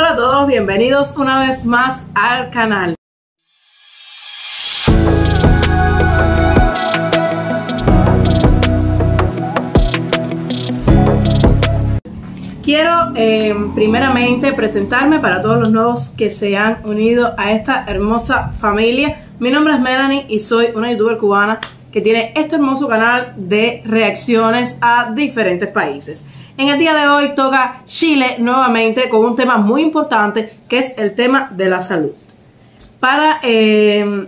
Hola a todos, bienvenidos una vez más al canal. Quiero eh, primeramente presentarme para todos los nuevos que se han unido a esta hermosa familia. Mi nombre es Melanie y soy una youtuber cubana que tiene este hermoso canal de reacciones a diferentes países. En el día de hoy toca Chile nuevamente con un tema muy importante que es el tema de la salud. Para, eh,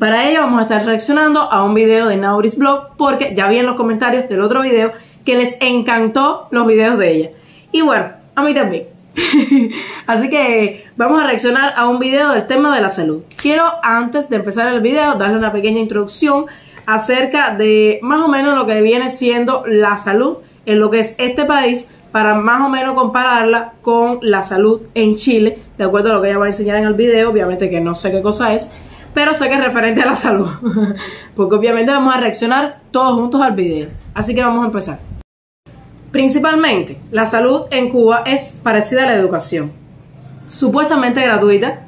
para ello vamos a estar reaccionando a un video de Nauris Blog porque ya vi en los comentarios del otro video que les encantó los videos de ella. Y bueno, a mí también. Así que vamos a reaccionar a un video del tema de la salud. Quiero antes de empezar el video darle una pequeña introducción acerca de más o menos lo que viene siendo la salud en lo que es este país para más o menos compararla con la salud en Chile, de acuerdo a lo que ella va a enseñar en el video, obviamente que no sé qué cosa es, pero sé que es referente a la salud, porque obviamente vamos a reaccionar todos juntos al video. Así que vamos a empezar. Principalmente, la salud en Cuba es parecida a la educación. Supuestamente gratuita,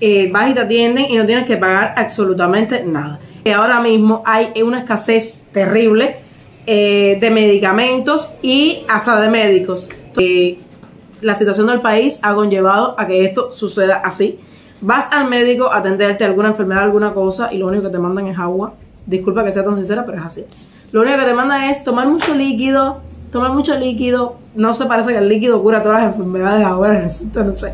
eh, vas y te atienden y no tienes que pagar absolutamente nada. Ahora mismo hay una escasez terrible eh, de medicamentos y hasta de médicos. La situación del país ha conllevado a que esto suceda así. Vas al médico a atenderte alguna enfermedad, alguna cosa y lo único que te mandan es agua. Disculpa que sea tan sincera, pero es así. Lo único que te mandan es tomar mucho líquido, tomar mucho líquido. No se parece que el líquido cura todas las enfermedades ahora, resulta, no sé.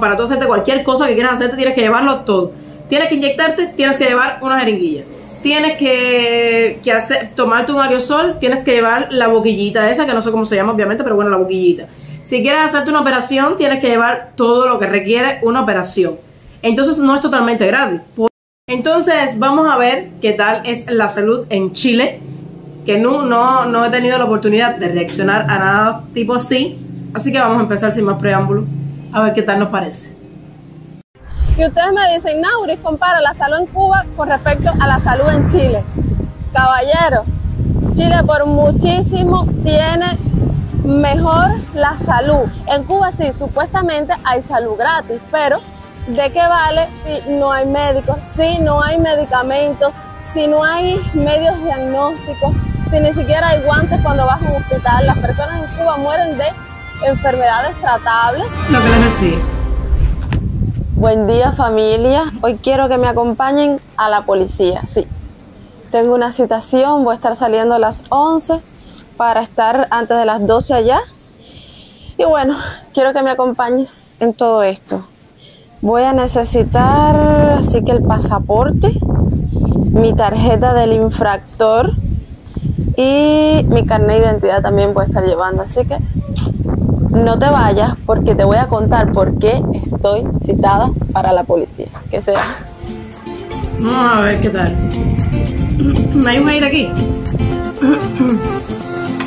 Para tú hacerte cualquier cosa que quieras hacerte, tienes que llevarlo todo. Tienes que inyectarte, tienes que llevar una jeringuilla. Tienes que, que hacer, tomarte un aerosol, tienes que llevar la boquillita esa, que no sé cómo se llama, obviamente, pero bueno, la boquillita. Si quieres hacerte una operación, tienes que llevar todo lo que requiere una operación. Entonces no es totalmente gratis. Entonces vamos a ver qué tal es la salud en Chile que no, no, no he tenido la oportunidad de reaccionar a nada tipo así. Así que vamos a empezar sin más preámbulo a ver qué tal nos parece. Ustedes me dicen, Nauris, compara la salud en Cuba con respecto a la salud en Chile. Caballero, Chile por muchísimo tiene mejor la salud. En Cuba sí, supuestamente hay salud gratis, pero ¿de qué vale si no hay médicos, si no hay medicamentos, si no hay medios diagnósticos, si ni siquiera hay guantes cuando vas a un hospital. Las personas en Cuba mueren de enfermedades tratables. Lo que les decía. Buen día familia. Hoy quiero que me acompañen a la policía. Sí. Tengo una citación, voy a estar saliendo a las 11 para estar antes de las 12 allá. Y bueno, quiero que me acompañes en todo esto. Voy a necesitar así que el pasaporte, mi tarjeta del infractor, y mi carnet de identidad también voy a estar llevando. Así que no te vayas porque te voy a contar por qué estoy citada para la policía. Que sea. Vamos a ver qué tal. ¿Me hay a ir aquí?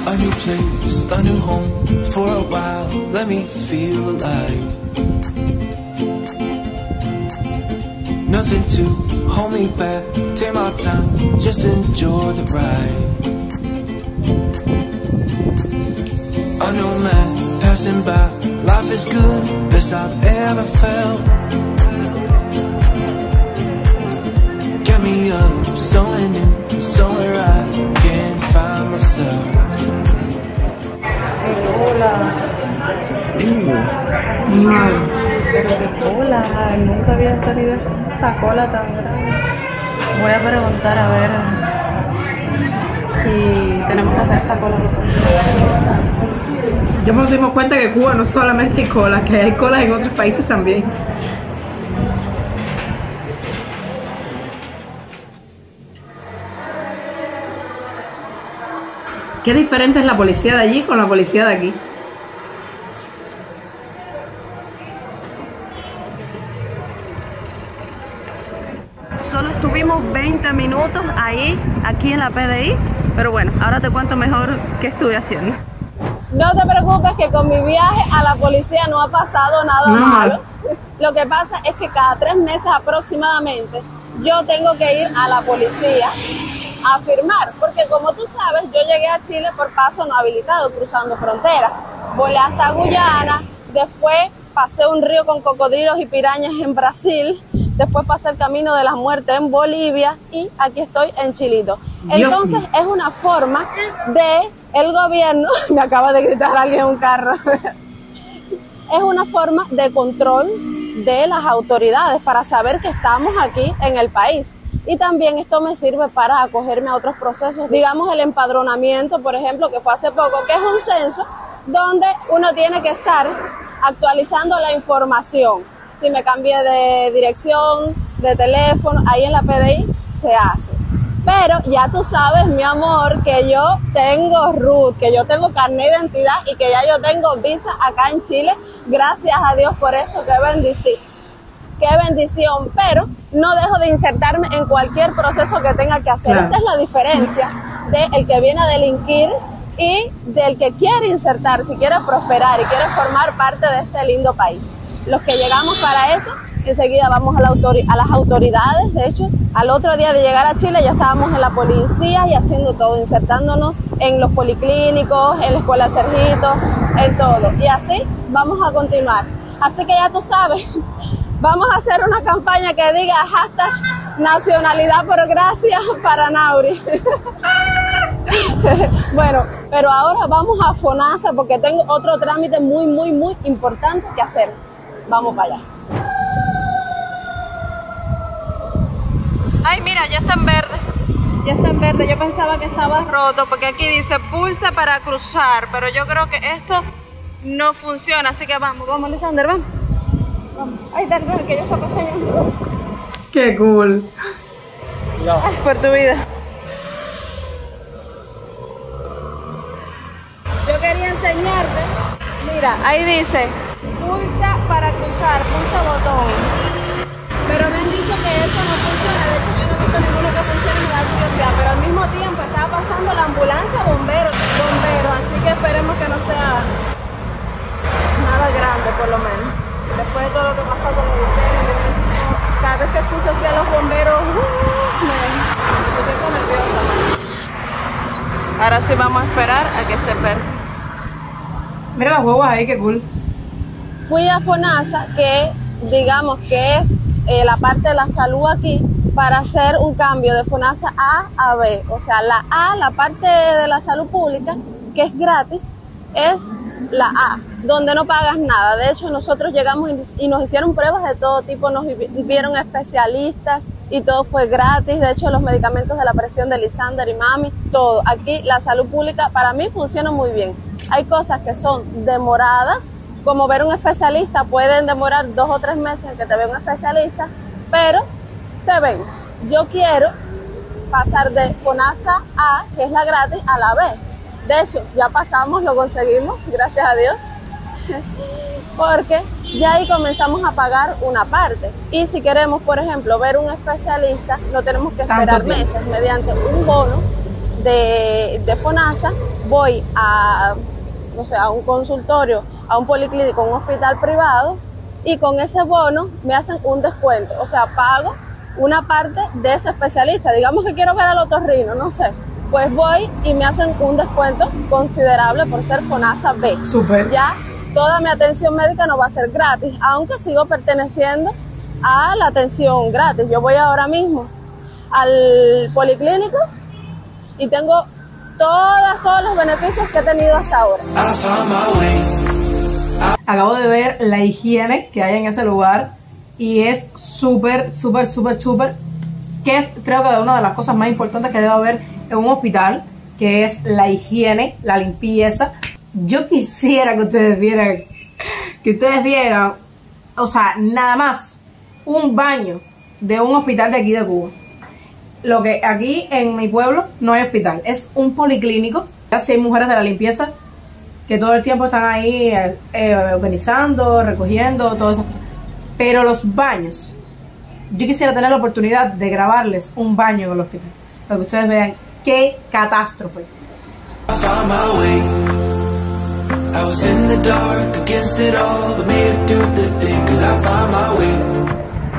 A new place, a new home for a while. Let me feel alive. Nothing to hold me back. Take my time, just enjoy the ride. A new man passing by Life is good, best I've ever felt Get me up, somewhere new, somewhere I can find myself Hola. Pero qué nunca había tenido esta cola tan grande. Voy a preguntar a ver si tenemos que hacer esta cola nosotros. Ya nos dimos cuenta que Cuba no solamente hay colas, que hay colas en otros países también. Qué diferente es la policía de allí con la policía de aquí. Solo estuvimos 20 minutos ahí, aquí en la PDI, pero bueno, ahora te cuento mejor qué estuve haciendo. No te preocupes que con mi viaje a la policía no ha pasado nada malo. Lo que pasa es que cada tres meses aproximadamente yo tengo que ir a la policía a firmar, porque como tú sabes, yo llegué a Chile por paso no habilitado, cruzando fronteras. Volé hasta Guyana, después pasé un río con cocodrilos y pirañas en Brasil, después pasé el camino de la muerte en Bolivia y aquí estoy en Chilito. Entonces es una forma de el gobierno, me acaba de gritar alguien en un carro, es una forma de control de las autoridades para saber que estamos aquí en el país. Y también esto me sirve para acogerme a otros procesos, digamos el empadronamiento, por ejemplo, que fue hace poco, que es un censo donde uno tiene que estar actualizando la información. Si me cambié de dirección, de teléfono, ahí en la PDI se hace. Pero ya tú sabes, mi amor, que yo tengo RUT, que yo tengo carnet de identidad y que ya yo tengo visa acá en Chile. Gracias a Dios por eso, qué bendición. Qué bendición, pero no dejo de insertarme en cualquier proceso que tenga que hacer. Esta es la diferencia de el que viene a delinquir y del que quiere insertar, si quiere prosperar y quiere formar parte de este lindo país. Los que llegamos para eso, enseguida vamos a, la las autoridades, de hecho, al otro día de llegar a Chile ya estábamos en la policía y haciendo todo, insertándonos en los policlínicos, en la escuela Sergito, en todo. Y así vamos a continuar. Así que ya tú sabes, vamos a hacer una campaña que diga hashtag nacionalidad por gracia para Nauri. bueno, pero ahora vamos a FONASA porque tengo otro trámite muy, muy, muy importante que hacer. Vamos para allá. Ay, mira, ya está en verde. Ya está en verde. Yo pensaba que estaba roto porque aquí dice pulsa para cruzar, pero yo creo que esto no funciona. Así que vamos, vamos, Lisander, vamos. Vamos. Ay, dale, dale, que yo estoy pestañando. Qué cool. Ay, por tu vida. Yo quería enseñarte. Mira, ahí dice pulsa para cruzar, pulsa botón. Pero me han dicho que eso no funciona. De hecho, yo no he visto ninguno que funcione en la curiosidad. Pero al mismo tiempo estaba pasando la ambulancia bomberos, bomberos. Así que esperemos que no sea nada grande, por lo menos. Después de todo lo que pasa con los cada vez que escucho así a los bomberos, uh, me, me siento nerviosa. Ahora sí vamos a esperar a que esté verde. Mira las huevas ahí, qué cool. Fui a FONASA, que digamos que es eh, la parte de la salud aquí, para hacer un cambio de FONASA A a B. O sea, la A, la parte de la salud pública, que es gratis, es la A, donde no pagas nada. De hecho, nosotros llegamos y nos hicieron pruebas de todo tipo, nos vieron especialistas y todo fue gratis. De hecho, los medicamentos de la presión de Lisander y Mami, todo. Aquí la salud pública para mí funciona muy bien. Hay cosas que son demoradas, como ver un especialista, pueden demorar dos o tres meses en que te vea un especialista, pero te ven. Yo quiero pasar de FONASA A, que es la gratis, a la B. De hecho, ya pasamos, lo conseguimos, gracias a Dios, porque ya ahí comenzamos a pagar una parte. Y si queremos, por ejemplo, ver un especialista, no tenemos que esperar meses mediante un bono de, de FONASA. Voy a, no sé, a un consultorio a un policlínico, a un hospital privado y con ese bono me hacen un descuento. O sea, pago una parte de ese especialista. Digamos que quiero ver al otorrino, no sé. Pues voy y me hacen un descuento considerable por ser FONASA B. Súper. Ya toda mi atención médica no va a ser gratis, aunque sigo perteneciendo a la atención gratis. Yo voy ahora mismo al policlínico y tengo todas, todos los beneficios que he tenido hasta ahora. Acabo de ver la higiene que hay en ese lugar y es súper, súper, súper, súper, que es creo que una de las cosas más importantes que debe haber en un hospital, que es la higiene, la limpieza. Yo quisiera que ustedes vieran, que ustedes vieran, o sea, nada más un baño de un hospital de aquí de Cuba. Lo que aquí en mi pueblo no hay hospital, es un policlínico. Casi hay mujeres de la limpieza que todo el tiempo están ahí eh, eh, organizando, recogiendo, todas esas cosas. Pero los baños, yo quisiera tener la oportunidad de grabarles un baño en el hospital, para que ustedes vean qué catástrofe.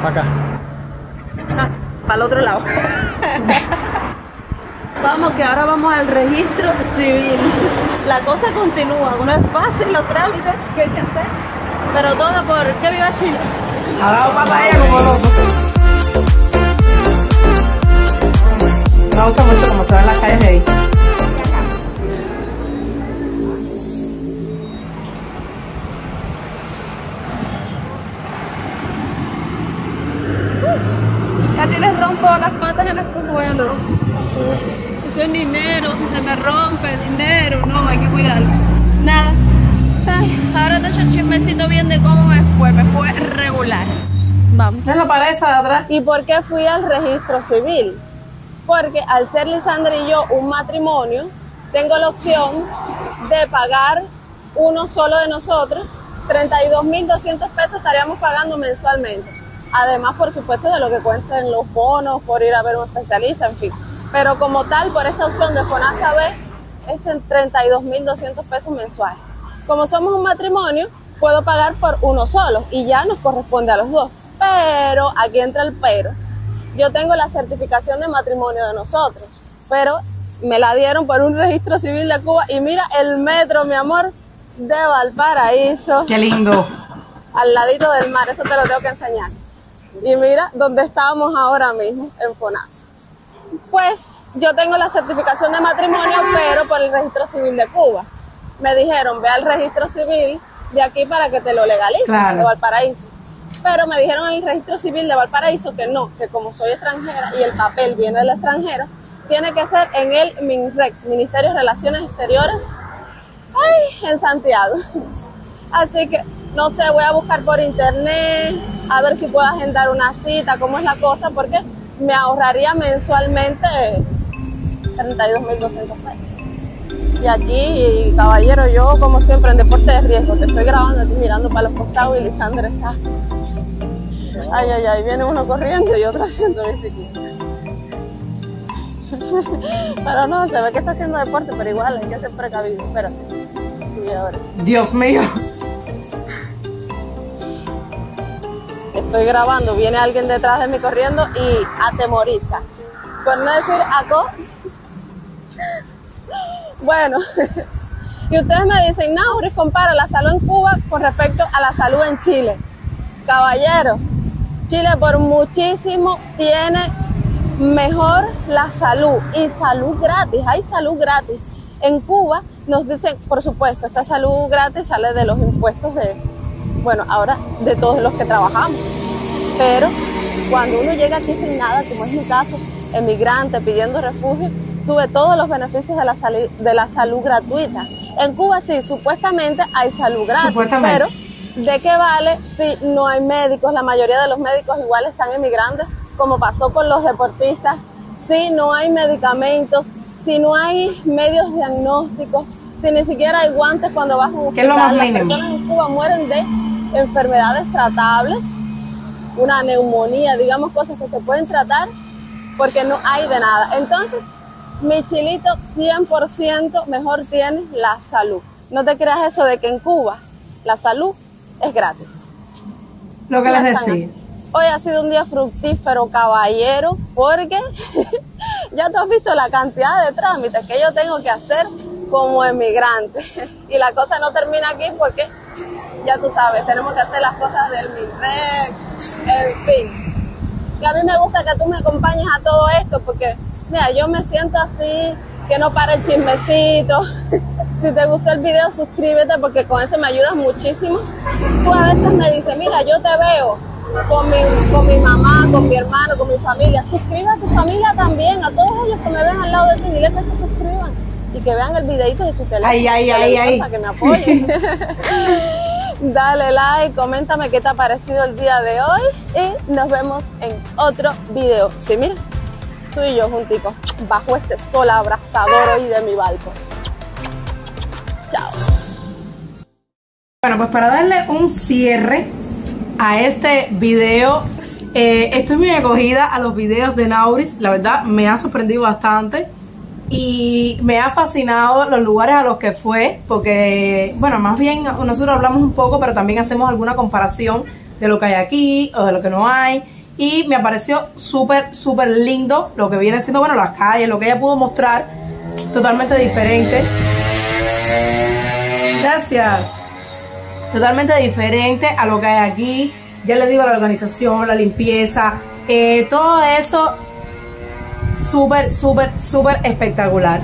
Acá. para el otro lado. Vamos, que ahora vamos al registro civil. La cosa continúa, no es fácil los trámites que hay que hacer. Pero todo por que viva Chile. Ha dado batalla como loco. Me gusta mucho cómo se ven las calles de ahí. Casi les rompo las patas en estos vuelos. Eso es dinero, si se me rompe, dinero, no, hay que cuidarlo. Nada. Ay, ahora te echo el chismecito bien de cómo me fue, me fue regular. Vamos. ¿No es la pared esa de atrás? ¿Y por qué fui al registro civil? Porque al ser Lisandra y yo un matrimonio, tengo la opción de pagar uno solo de nosotros, 32.200 pesos estaríamos pagando mensualmente. Además, por supuesto, de lo que cuesten los bonos, por ir a ver un especialista, en fin. Pero como tal, por esta opción de FONASA B, es en 32.200 pesos mensuales. Como somos un matrimonio, puedo pagar por uno solo y ya nos corresponde a los dos. Pero, aquí entra el pero, yo tengo la certificación de matrimonio de nosotros, pero me la dieron por un registro civil de Cuba y mira el metro, mi amor, de Valparaíso, Qué lindo. al ladito del mar, eso te lo tengo que enseñar. Y mira dónde estamos ahora mismo, en FONASA. Pues yo tengo la certificación de matrimonio, pero por el registro civil de Cuba. Me dijeron, ve al registro civil de aquí para que te lo legalicen, Claro. de Valparaíso. Pero me dijeron en el registro civil de Valparaíso que no, que como soy extranjera y el papel viene del extranjero, tiene que ser en el MINREX, Ministerio de Relaciones Exteriores, ay, en Santiago. Así que no sé, voy a buscar por internet, a ver si puedo agendar una cita, cómo es la cosa, porque me ahorraría mensualmente 32.200 pesos. Y aquí, caballero, yo como siempre en deporte de riesgo, te estoy grabando aquí mirando para los costados y Lisandra está. Ay, ay, ay, viene uno corriendo y otro haciendo bicicleta. Pero no, se ve que está haciendo deporte, pero igual hay que ser precavido. Espérate. Sí, ahora. Dios mío. Estoy grabando, viene alguien detrás de mí corriendo y atemoriza. Por no decir aco. Bueno, y ustedes me dicen, Nauris compara la salud en Cuba con respecto a la salud en Chile. Caballero, Chile por muchísimo tiene mejor la salud y salud gratis, hay salud gratis. En Cuba nos dicen, por supuesto, esta salud gratis sale de los impuestos de, bueno, ahora de todos los que trabajamos. Pero cuando uno llega aquí sin nada, como es mi caso, emigrante pidiendo refugio, tuve todos los beneficios de la, de la salud gratuita. En Cuba sí, supuestamente hay salud gratis, pero ¿de qué vale si no hay médicos? La mayoría de los médicos igual están emigrantes, como pasó con los deportistas. Si no hay medicamentos, si no hay medios diagnósticos, si ni siquiera hay guantes cuando vas a un ¿Qué es lo hospital, las personas en Cuba mueren de enfermedades tratables, una neumonía, digamos cosas que se pueden tratar porque no hay de nada. Entonces, mi chilito 100% mejor tiene la salud. No te creas eso de que en Cuba la salud es gratis. Lo que les decía. Hoy ha sido un día fructífero, caballero, porque ya tú has visto la cantidad de trámites que yo tengo que hacer como emigrante. Y la cosa no termina aquí porque, ya tú sabes, tenemos que hacer las cosas del MINREX, en fin. Y a mí me gusta que tú me acompañes a todo esto porque, mira, yo me siento así, que no para el chismecito. si te gustó el video, suscríbete porque con eso me ayudas muchísimo. Tú a veces me dices, mira, yo te veo con mi, con mi mamá, con mi hermano, con mi familia. Suscribe a tu familia también, a todos ellos que me ven al lado de ti, dile que se suscriban y que vean el videito de su teléfono. Ay, ay, ay, ay. Para que me apoyen. Dale like, coméntame qué te ha parecido el día de hoy y nos vemos en otro video. Sí, mira, tú y yo junticos, bajo este sol abrasador hoy de mi balcón. Chao. Bueno, pues para darle un cierre a este video, eh, estoy muy acogida a los videos de Nauris, la verdad me ha sorprendido bastante y me ha fascinado los lugares a los que fue, porque, bueno, más bien nosotros hablamos un poco, pero también hacemos alguna comparación de lo que hay aquí o de lo que no hay. Y me pareció súper, súper lindo lo que viene siendo, bueno, las calles, lo que ella pudo mostrar, totalmente diferente. Gracias. totalmente diferente a lo que hay aquí. Ya les digo, la organización, la limpieza, eh, todo eso súper, súper, súper espectacular.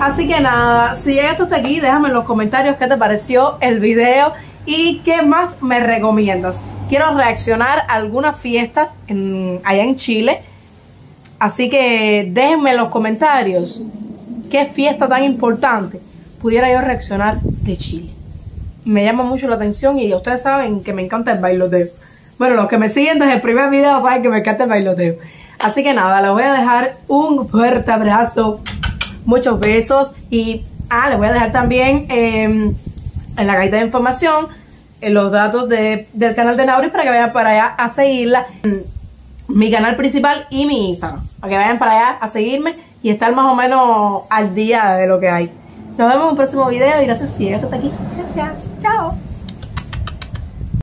Así que nada, si llegaste hasta aquí, déjame en los comentarios qué te pareció el video y qué más me recomiendas. Quiero reaccionar a alguna fiesta allá en Chile. Así que déjenme en los comentarios qué fiesta tan importante pudiera yo reaccionar de Chile. Me llama mucho la atención y ustedes saben que me encanta el bailoteo. Bueno, los que me siguen desde el primer video saben que me encanta el bailoteo. Así que nada, les voy a dejar un fuerte abrazo, muchos besos y ah, les voy a dejar también em, en la cajita de información en los datos del canal de Nauris para que vayan para allá a seguirla. Mi canal principal y mi Instagram. Para que vayan para allá a seguirme y estar más o menos al día de lo que hay. Nos vemos en un próximo video y gracias por llegaste hasta aquí. Gracias. Chao.